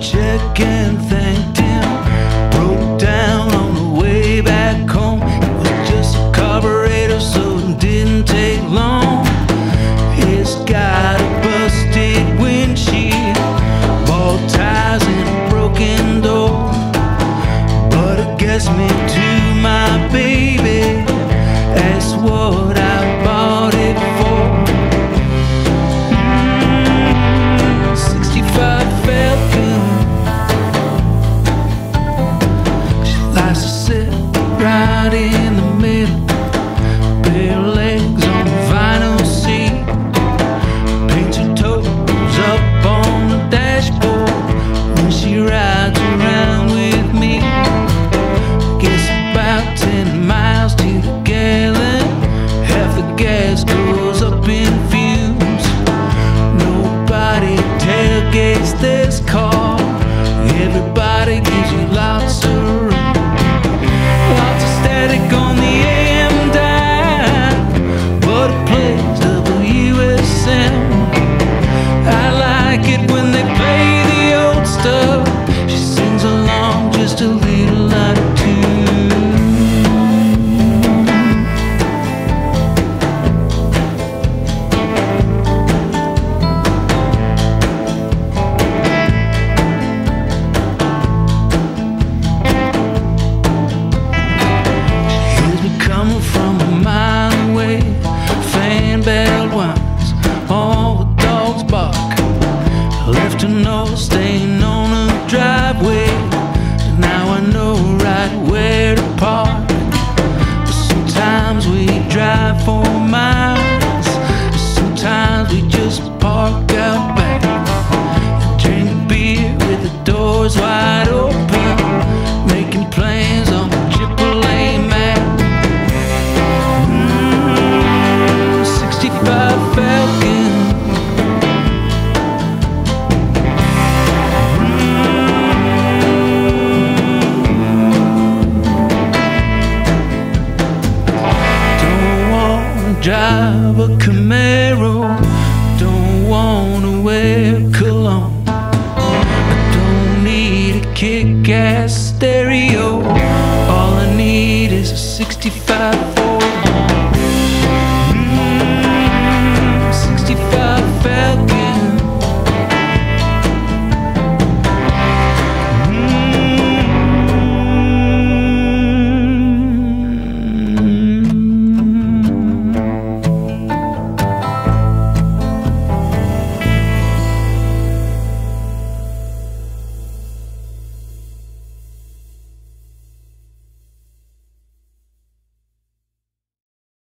check and thanked him. Broke down on the way back home. It was just a carburetor, so it didn't take long. It's got a busted windshield, ball ties, and a broken door. But it gets me to my baby. That's what. to know, staying on the driveway. Now I know right where to park. drive a Camaro. Don't wanna wear cologne. I don't need a kick-ass stereo. All I need is a 65.